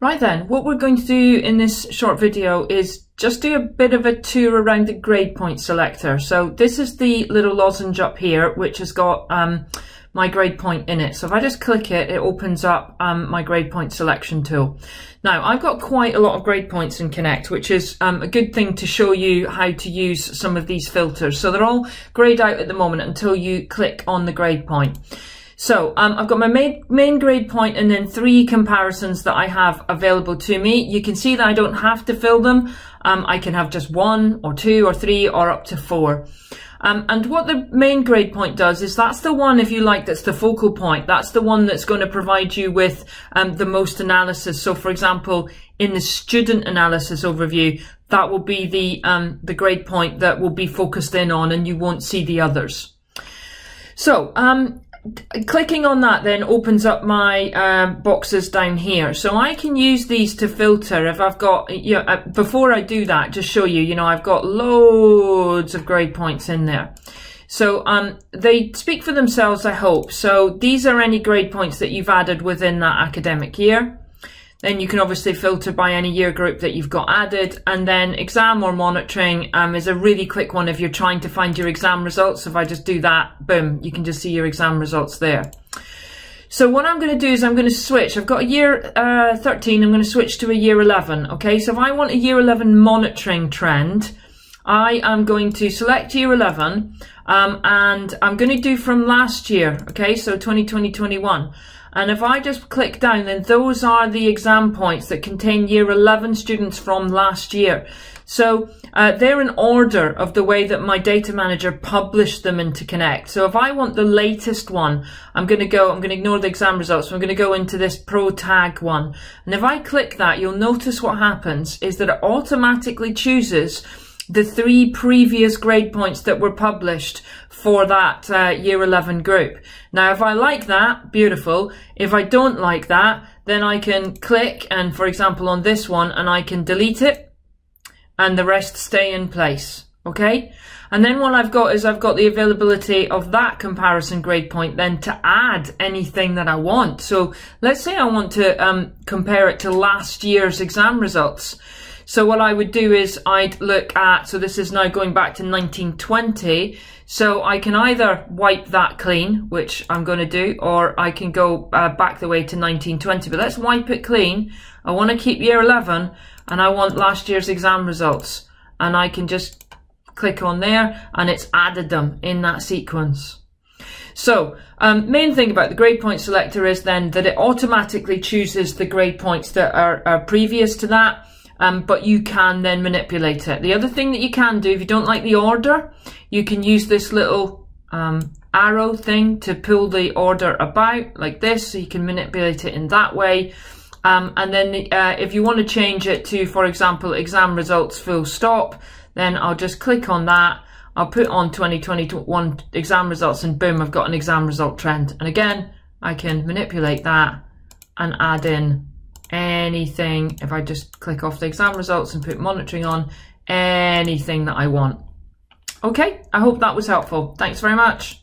Right then, what we're going to do in this short video is just do a bit of a tour around the grade point selector. So this is the little lozenge up here, which has got um, my grade point in it. So if I just click it, it opens up um, my grade point selection tool. Now I've got quite a lot of grade points in Connect, which is um, a good thing to show you how to use some of these filters. So they're all grayed out at the moment until you click on the grade point. So um, I've got my main, main grade point and then three comparisons that I have available to me. You can see that I don't have to fill them. Um, I can have just one or two or three or up to four. Um, and what the main grade point does is that's the one, if you like, that's the focal point. That's the one that's going to provide you with um, the most analysis. So, for example, in the student analysis overview, that will be the um, the grade point that will be focused in on, and you won't see the others. So, um, clicking on that then opens up my um, boxes down here. So I can use these to filter if I've got, you know, uh, before I do that, just show you, you know, I've got loads of grade points in there. So um, they speak for themselves, I hope. So these are any grade points that you've added within that academic year. Then you can obviously filter by any year group that you've got added. And then exam or monitoring um, is a really quick one if you're trying to find your exam results. If I just do that, boom, you can just see your exam results there. So what I'm going to do is I'm going to switch. I've got a year uh, 13. I'm going to switch to a year 11. Okay, so if I want a year 11 monitoring trend, I am going to select year 11 um, and I'm going to do from last year. Okay, so 2020, 21. And if I just click down, then those are the exam points that contain year 11 students from last year. So uh, they're in order of the way that my data manager published them into Connect. So if I want the latest one, I'm going to go, I'm going to ignore the exam results. So I'm going to go into this pro tag one. And if I click that, you'll notice what happens is that it automatically chooses the three previous grade points that were published for that uh, year 11 group. Now, if I like that, beautiful. If I don't like that, then I can click and, for example, on this one, and I can delete it and the rest stay in place. Okay. And then what I've got is I've got the availability of that comparison grade point then to add anything that I want. So let's say I want to um, compare it to last year's exam results. So what I would do is I'd look at, so this is now going back to 1920. So I can either wipe that clean, which I'm going to do, or I can go uh, back the way to 1920. But let's wipe it clean. I want to keep year 11 and I want last year's exam results. And I can just click on there and it's added them in that sequence. So, um, main thing about the grade point selector is then that it automatically chooses the grade points that are, are previous to that um, but you can then manipulate it. The other thing that you can do, if you don't like the order, you can use this little um, arrow thing to pull the order about like this, so you can manipulate it in that way. Um, and then uh, if you want to change it to, for example, exam results full stop, then I'll just click on that. I'll put on 2021 exam results and boom, I've got an exam result trend. And again, I can manipulate that and add in anything, if I just click off the exam results and put monitoring on, anything that I want. Okay, I hope that was helpful. Thanks very much.